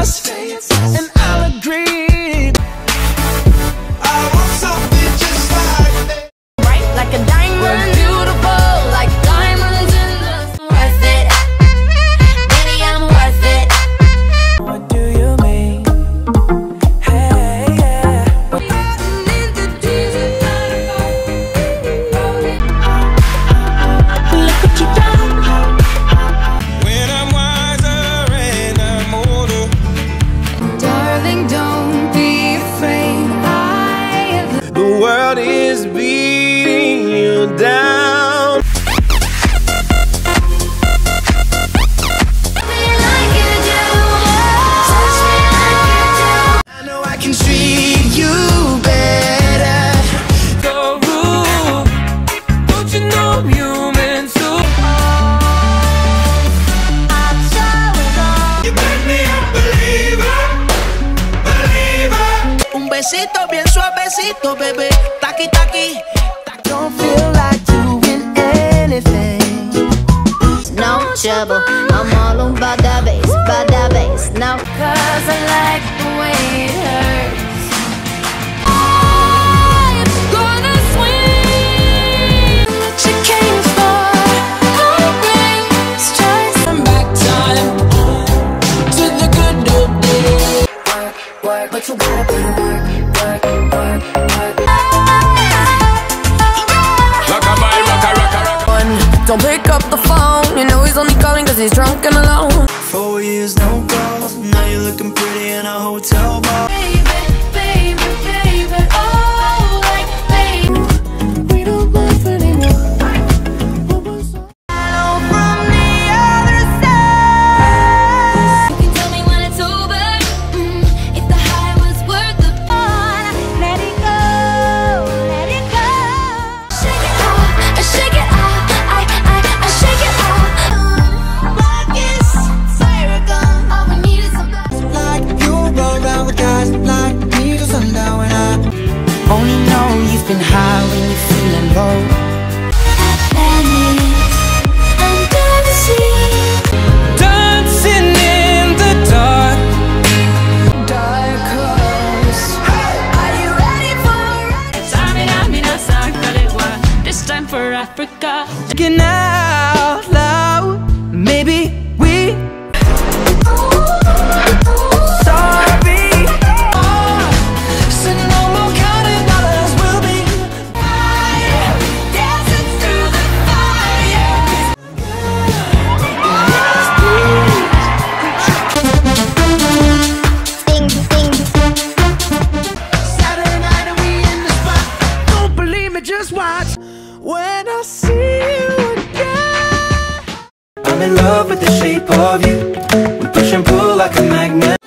us, and I'll agree. I want something just like that. Bright like a diamond. besito, bien suavecito, bebé. Taqui, taqui. Don't feel like doing anything. No trouble. I'm all on by that bass, by that bass. Now, cause I like the way it hurts. he's drunk and alone. Africa. Speaking out loud, maybe we Sorry. So no more counting dollars, we'll be Fire, dancing through the fire. Saturday night and we in the spot. Don't believe me, just watch when I see you again I'm in love with the shape of you. We push and pull like a magnet.